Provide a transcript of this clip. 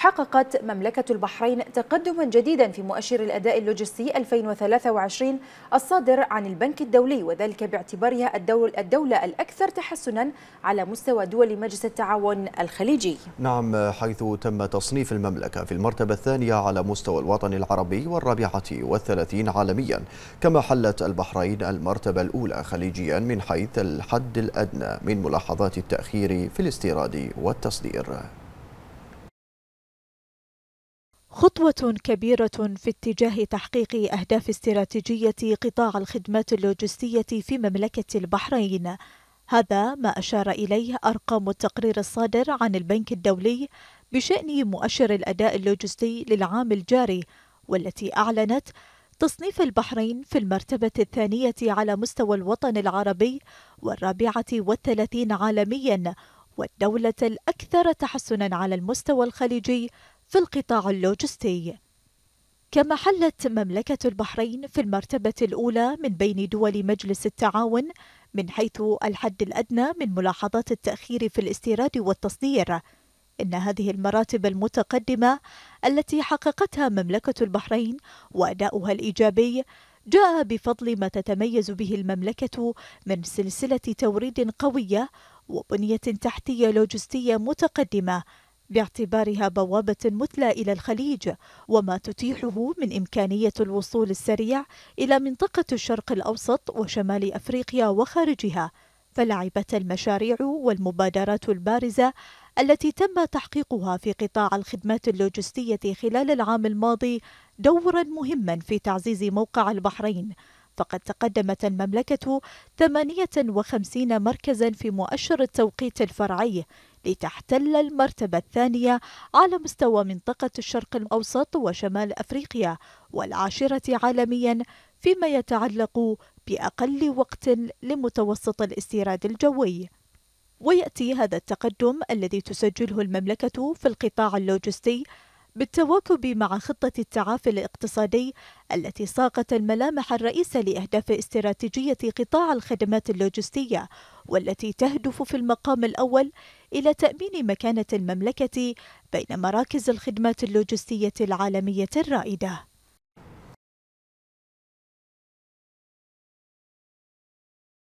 حققت مملكة البحرين تقدما جديدا في مؤشر الأداء اللوجستي 2023 الصادر عن البنك الدولي وذلك باعتبارها الدول الدولة الأكثر تحسنا على مستوى دول مجلس التعاون الخليجي. نعم حيث تم تصنيف المملكة في المرتبة الثانية على مستوى الوطن العربي والرابعة والثلاثين عالميا كما حلت البحرين المرتبة الأولى خليجيا من حيث الحد الأدنى من ملاحظات التأخير في الاستيراد والتصدير. خطوة كبيرة في اتجاه تحقيق أهداف استراتيجية قطاع الخدمات اللوجستية في مملكة البحرين. هذا ما أشار إليه أرقام التقرير الصادر عن البنك الدولي بشأن مؤشر الأداء اللوجستي للعام الجاري والتي أعلنت تصنيف البحرين في المرتبة الثانية على مستوى الوطن العربي والرابعة والثلاثين عالميا والدولة الأكثر تحسنا على المستوى الخليجي في القطاع اللوجستي. كما حلت مملكة البحرين في المرتبة الأولى من بين دول مجلس التعاون من حيث الحد الأدنى من ملاحظات التأخير في الاستيراد والتصدير. إن هذه المراتب المتقدمة التي حققتها مملكة البحرين وأداؤها الإيجابي جاء بفضل ما تتميز به المملكة من سلسلة توريد قوية وبنية تحتية لوجستية متقدمة باعتبارها بوابة مثلى إلى الخليج وما تتيحه من إمكانية الوصول السريع إلى منطقة الشرق الأوسط وشمال أفريقيا وخارجها. فلعبت المشاريع والمبادرات البارزة التي تم تحقيقها في قطاع الخدمات اللوجستية خلال العام الماضي دورا مهما في تعزيز موقع البحرين. فقد تقدمت المملكة 58 مركزا في مؤشر التوقيت الفرعي لتحتل المرتبة الثانية على مستوى منطقة الشرق الأوسط وشمال أفريقيا والعاشرة عالميا فيما يتعلق بأقل وقت لمتوسط الاستيراد الجوي. ويأتي هذا التقدم الذي تسجله المملكة في القطاع اللوجستي بالتواكب مع خطة التعافي الاقتصادي التي ساقت الملامح الرئيسة لأهداف استراتيجية قطاع الخدمات اللوجستية والتي تهدف في المقام الأول إلى تأمين مكانة المملكة بين مراكز الخدمات اللوجستية العالمية الرائدة.